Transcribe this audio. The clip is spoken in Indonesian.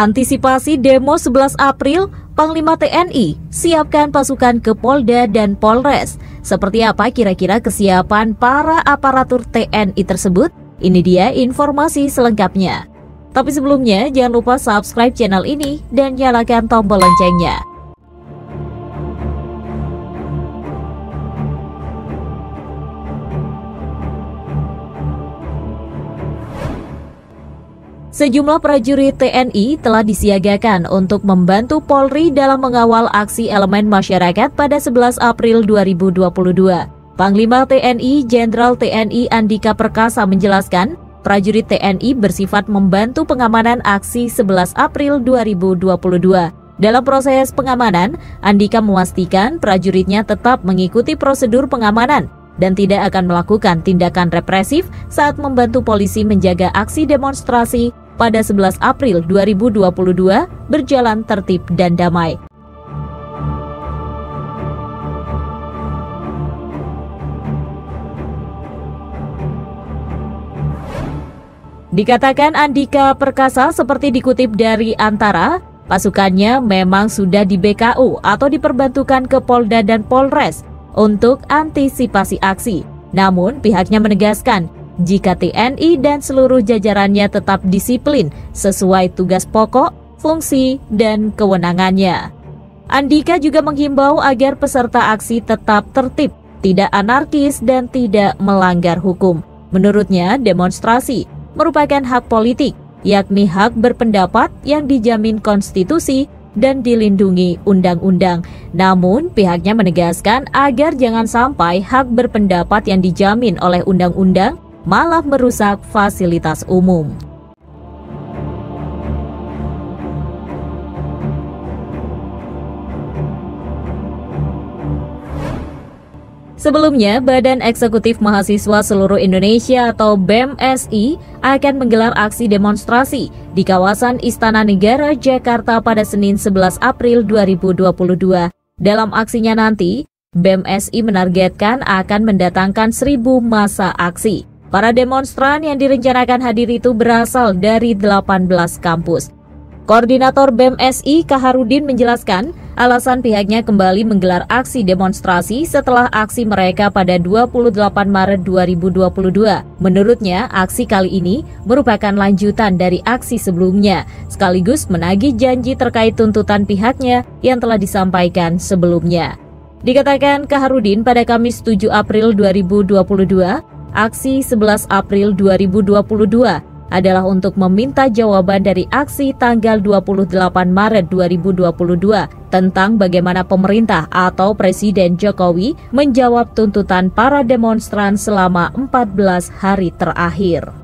Antisipasi demo 11 April, Panglima TNI siapkan pasukan ke Polda dan Polres. Seperti apa kira-kira kesiapan para aparatur TNI tersebut? Ini dia informasi selengkapnya. Tapi sebelumnya jangan lupa subscribe channel ini dan nyalakan tombol loncengnya. Sejumlah prajurit TNI telah disiagakan untuk membantu Polri dalam mengawal aksi elemen masyarakat pada 11 April 2022. Panglima TNI Jenderal TNI Andika Perkasa menjelaskan, prajurit TNI bersifat membantu pengamanan aksi 11 April 2022. Dalam proses pengamanan, Andika memastikan prajuritnya tetap mengikuti prosedur pengamanan dan tidak akan melakukan tindakan represif saat membantu polisi menjaga aksi demonstrasi pada 11 April 2022 berjalan tertib dan damai. Dikatakan Andika Perkasa seperti dikutip dari Antara, pasukannya memang sudah di BKU atau diperbantukan ke Polda dan Polres untuk antisipasi aksi. Namun pihaknya menegaskan jika TNI dan seluruh jajarannya tetap disiplin sesuai tugas pokok, fungsi, dan kewenangannya. Andika juga menghimbau agar peserta aksi tetap tertib, tidak anarkis, dan tidak melanggar hukum. Menurutnya, demonstrasi merupakan hak politik, yakni hak berpendapat yang dijamin konstitusi dan dilindungi undang-undang. Namun, pihaknya menegaskan agar jangan sampai hak berpendapat yang dijamin oleh undang-undang malah merusak fasilitas umum. Sebelumnya, Badan Eksekutif Mahasiswa Seluruh Indonesia atau BEMSI akan menggelar aksi demonstrasi di kawasan Istana Negara, Jakarta pada Senin 11 April 2022. Dalam aksinya nanti, BEMSI menargetkan akan mendatangkan seribu masa aksi. Para demonstran yang direncanakan hadir itu berasal dari 18 kampus. Koordinator BEM-SI Kaharudin menjelaskan, alasan pihaknya kembali menggelar aksi demonstrasi setelah aksi mereka pada 28 Maret 2022. Menurutnya, aksi kali ini merupakan lanjutan dari aksi sebelumnya, sekaligus menagih janji terkait tuntutan pihaknya yang telah disampaikan sebelumnya. Dikatakan Kaharudin pada Kamis 7 April 2022, aksi 11 April 2022 adalah untuk meminta jawaban dari aksi tanggal 28 Maret 2022 tentang bagaimana pemerintah atau Presiden Jokowi menjawab tuntutan para demonstran selama 14 hari terakhir.